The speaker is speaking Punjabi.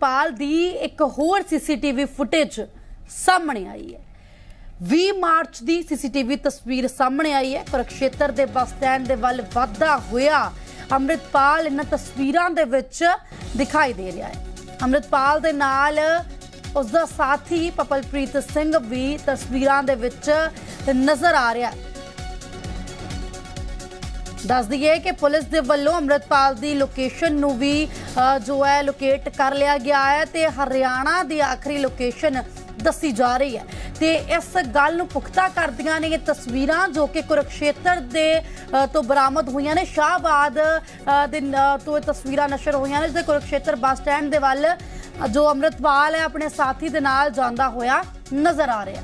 ਪਾਲ ਦੀ ਇੱਕ ਹੋਰ ਸੀਸੀਟੀਵੀ ਫੁਟੇਜ ਸਾਹਮਣੇ ਆਈ ਹੈ। 20 ਮਾਰਚ ਦੀ ਸੀਸੀਟੀਵੀ ਤਸਵੀਰ ਸਾਹਮਣੇ ਆਈ ਹੈ। ਕੁਰਕਸ਼ੇਤਰ ਦੇ ਬੱਸ ਸਟੈਂਡ ਦੇ ਵੱਲ ਵਾਧਾ ਹੋਇਆ। ਅੰਮ੍ਰਿਤਪਾਲ ਇਹਨਾਂ ਤਸਵੀਰਾਂ ਦੇ ਵਿੱਚ ਦਿਖਾਈ ਦੇ ਰਿਹਾ ਹੈ। ਅੰਮ੍ਰਿਤਪਾਲ ਦੇ ਨਾਲ ਉਸ ਦਾ ਸਾਥੀ ਪਪਲਪ੍ਰੀਤ ਸਿੰਘ ਵੀ ਤਸਵੀਰਾਂ ਦੇ ਵਿੱਚ ਨਜ਼ਰ ਆ ਰਿਹਾ ਹੈ। ਦੱਸ ਦਈਏ ਕਿ ਪੁਲਿਸ ਦੇ ਵੱਲੋਂ ਅੰਮ੍ਰਿਤਪਾਲ ਦੀ ਲੋਕੇਸ਼ਨ ਨੂੰ ਵੀ ਜੋ ਹੈ ਲੋਕੇਟ ਕਰ ਲਿਆ ਗਿਆ ਹੈ ਤੇ ਹਰਿਆਣਾ ਦੀ ਆਖਰੀ ਲੋਕੇਸ਼ਨ ਦੱਸੀ ਜਾ ਰਹੀ ਹੈ। ਤੇ ਇਸ ਗੱਲ ਨੂੰ ਪੁਖਤਾ ਕਰਦੀਆਂ ਨੇ ਇਹ ਤਸਵੀਰਾਂ ਜੋ ਕਿ ਕੁਰਕਸ਼ੇਤਰ ਦੇ ਤੋਂ ਬਰਾਮਦ ਹੋਈਆਂ ਨੇ। ਸ਼ਾਹਬਾਦ ਦੇ ਤੋਂ ਇਹ ਤਸਵੀਰਾਂ ਨਸ਼ਰ ਹੋਈਆਂ ਨੇ ਜਿੱਥੇ ਕੁਰਕਸ਼ੇਤਰ ਬੱਸ ਸਟੈਂਡ ਦੇ ਵੱਲ ਜੋ ਅੰਮ੍ਰਿਤਪਾਲ ਹੈ, ਆਪਣੇ ਸਾਥੀ ਦੇ ਨਾਲ ਜਾਂਦਾ ਹੋਇਆ ਨਜ਼ਰ ਆ ਰਿਹਾ।